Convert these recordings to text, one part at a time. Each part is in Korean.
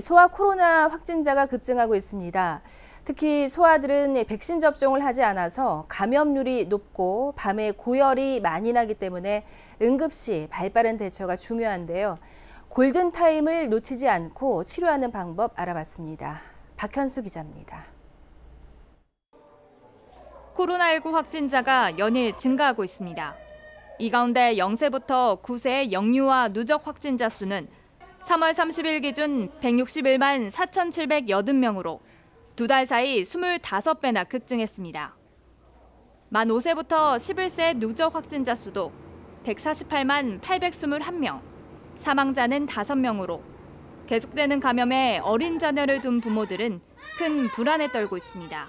소아 코로나 확진자가 급증하고 있습니다. 특히 소아들은 백신 접종을 하지 않아서 감염률이 높고 밤에 고열이 많이 나기 때문에 응급시 발빠른 대처가 중요한데요. 골든타임을 놓치지 않고 치료하는 방법 알아봤습니다. 박현수 기자입니다. 코로나19 확진자가 연일 증가하고 있습니다. 이 가운데 0세부터 9세의 영유아 누적 확진자 수는 3월 30일 기준 161만 4,780명으로 두 달 사이 25배나 급증했습니다. 만 5세부터 11세 누적 확진자 수도 148만 821명, 사망자는 5명으로 계속되는 감염에 어린 자녀를 둔 부모들은 큰 불안에 떨고 있습니다.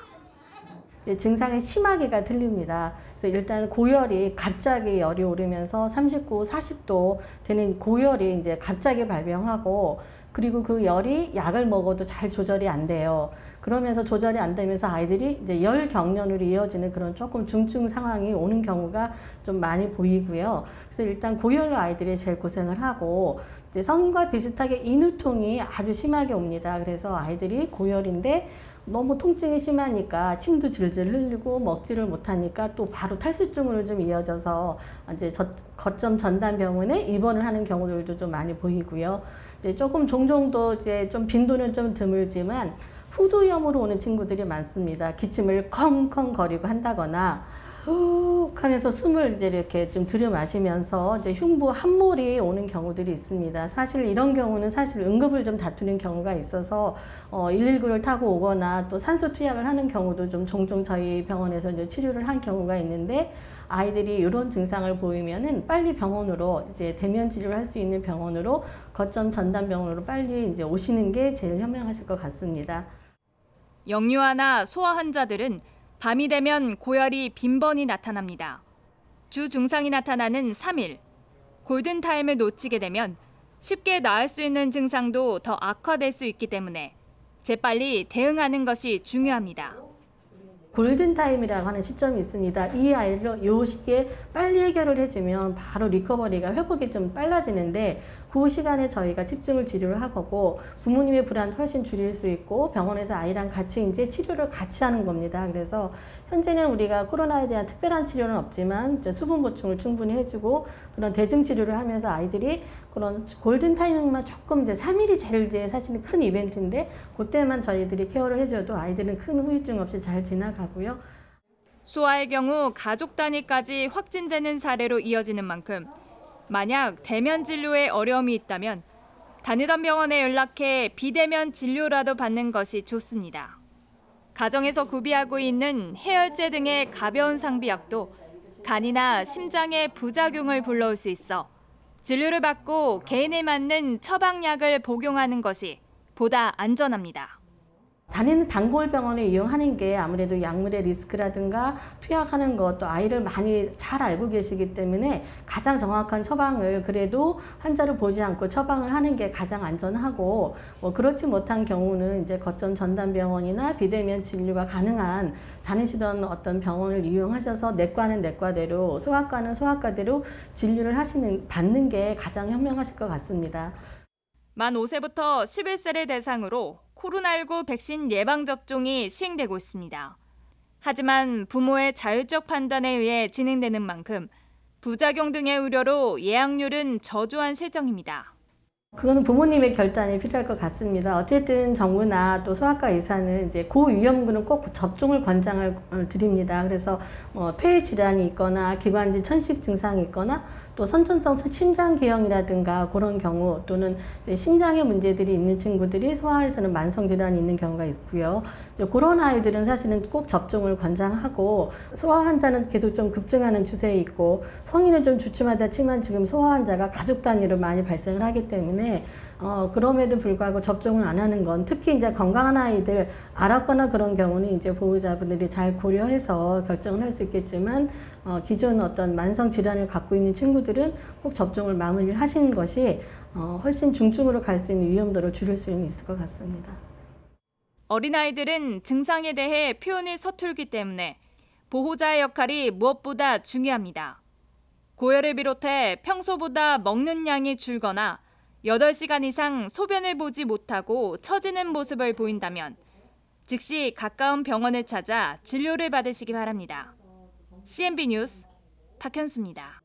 증상이 심하게가 틀립니다. 그래서 일단 고열이 갑자기 열이 오르면서 39, 40도 되는 고열이 이제 갑자기 발병하고 그리고 그 열이 약을 먹어도 잘 조절이 안 돼요. 그러면서 조절이 안 되면서 아이들이 이제 열 경련으로 이어지는 그런 조금 중증 상황이 오는 경우가 좀 많이 보이고요. 그래서 일단 고열로 아이들이 제일 고생을 하고 이제 성인과 비슷하게 인후통이 아주 심하게 옵니다. 그래서 아이들이 고열인데 너무 통증이 심하니까 침도 질질 흘리고 먹지를 못하니까 또 바로 탈수증으로 좀 이어져서 이제 거점 전담 병원에 입원을 하는 경우들도 좀 많이 보이고요. 이제 조금 종종 또 이제 좀 빈도는 좀 드물지만 후두염으로 오는 친구들이 많습니다. 기침을 컹컹 거리고 한다거나 훅 하면서 숨을 이제 이렇게 좀 들여 마시면서 이제 흉부 함몰이 오는 경우들이 있습니다. 사실 이런 경우는 사실 응급을 좀 다투는 경우가 있어서 어 119를 타고 오거나 또 산소 투약을 하는 경우도 좀 종종 저희 병원에서 이제 치료를 한 경우가 있는데 아이들이 이런 증상을 보이면은 빨리 병원으로 이제 대면 치료를 할 수 있는 병원으로 거점 전담 병원으로 빨리 이제 오시는 게 제일 현명하실 것 같습니다. 영유아나 소아 환자들은 밤이 되면 고열이 빈번히 나타납니다. 주 증상이 나타나는 3일, 골든타임을 놓치게 되면 쉽게 나을 수 있는 증상도 더 악화될 수 있기 때문에 재빨리 대응하는 것이 중요합니다. 골든타임이라고 하는 시점이 있습니다. 이 아이를 요 시기에 빨리 해결을 해주면 바로 리커버리가 회복이 좀 빨라지는데 그 시간에 저희가 집중을 치료를 하고 부모님의 불안도 훨씬 줄일 수 있고 병원에서 아이랑 같이 이제 치료를 같이 하는 겁니다. 그래서 현재는 우리가 코로나에 대한 특별한 치료는 없지만 수분 보충을 충분히 해주고 그런 대증 치료를 하면서 아이들이 그런 골든 타이밍만 조금 이제 3일이 제일 이제 사실은 큰 이벤트인데 그때만 저희들이 케어를 해줘도 아이들은 큰 후유증 없이 잘 지나가고요. 소아의 경우 가족 단위까지 확진되는 사례로 이어지는 만큼 만약 대면 진료에 어려움이 있다면 다니던 병원에 연락해 비대면 진료라도 받는 것이 좋습니다. 가정에서 구비하고 있는 해열제 등의 가벼운 상비약도 간이나 심장의 부작용을 불러올 수 있어 진료를 받고 개인에 맞는 처방약을 복용하는 것이 보다 안전합니다. 다니는 단골 병원을 이용하는 게 아무래도 약물의 리스크라든가 투약하는 것도 아이를 많이 잘 알고 계시기 때문에 가장 정확한 처방을 그래도 환자를 보지 않고 처방을 하는 게 가장 안전하고 뭐 그렇지 못한 경우는 이제 거점 전담 병원이나 비대면 진료가 가능한 다니시던 어떤 병원을 이용하셔서 내과는 내과대로 소아과는 소아과대로 진료를 하시는 받는 게 가장 현명하실 것 같습니다. 만 5세부터 11세를 대상으로 코로나19 백신 예방접종이 시행되고 있습니다. 하지만 부모의 자율적 판단에 의해 진행되는 만큼 부작용 등의 우려로 예약률은 저조한 실정입니다. 그거는 부모님의 결단이 필요할 것 같습니다. 어쨌든 정부나 또 소아과 의사는 이제 고위험군은 꼭 접종을 권장을 드립니다. 그래서 뭐 폐 질환이 있거나 기관지 천식 증상이 있거나 또 선천성 심장 기형이라든가 그런 경우 또는 심장에 문제들이 있는 친구들이 소아에서는 만성 질환이 있는 경우가 있고요. 그런 아이들은 사실은 꼭 접종을 권장하고 소아 환자는 계속 좀 급증하는 추세에 있고 성인은 좀 주춤하다 치면 지금 소아 환자가 가족 단위로 많이 발생을 하기 때문에 어, 그럼에도 불구하고 접종을 안 하는 건 특히 이제 건강한 아이들 알았거나 그런 경우는 이제 보호자분들이 잘 고려해서 결정을 할 수 있겠지만 어, 기존 어떤 만성 질환을 갖고 있는 친구들은 꼭 접종을 마무리를 하시는 것이 어, 훨씬 중증으로 갈 수 있는 위험도를 줄일 수 있을 것 같습니다. 어린아이들은 증상에 대해 표현이 서툴기 때문에 보호자의 역할이 무엇보다 중요합니다. 고열을 비롯해 평소보다 먹는 양이 줄거나 8시간 이상 소변을 보지 못하고 처지는 모습을 보인다면 즉시 가까운 병원을 찾아 진료를 받으시기 바랍니다. CNB 뉴스 박현수입니다.